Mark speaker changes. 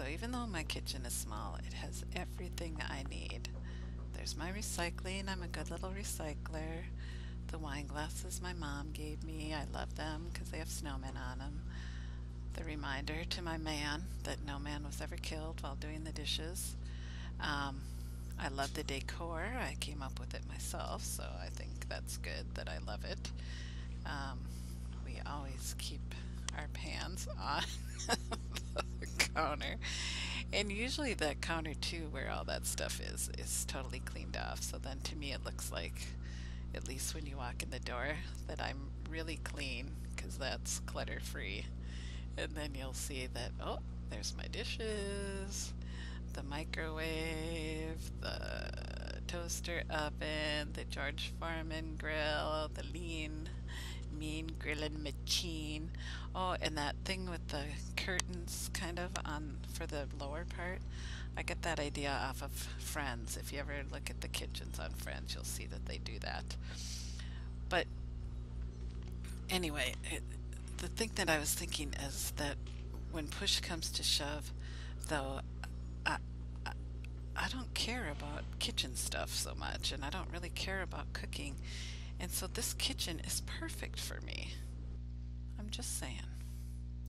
Speaker 1: So even though my kitchen is small, it has everything I need. There's my recycling. I'm a good little recycler. The wine glasses my mom gave me. I love them because they have snowmen on them. The reminder to my man that no man was ever killed while doing the dishes. Um, I love the decor. I came up with it myself, so I think that's good that I love it. Um, we always keep our pans on counter. And usually that counter too where all that stuff is is totally cleaned off. So then to me it looks like at least when you walk in the door that I'm really clean because that's clutter free. And then you'll see that oh, there's my dishes, the microwave, the toaster oven, the George Foreman grill, the lean grilling machine. Oh, and that thing with the curtains kind of on for the lower part. I get that idea off of Friends. If you ever look at the kitchens on Friends, you'll see that they do that. But anyway, it, the thing that I was thinking is that when push comes to shove, though, I, I, I don't care about kitchen stuff so much, and I don't really care about cooking. And so this kitchen is perfect for me. I'm just saying.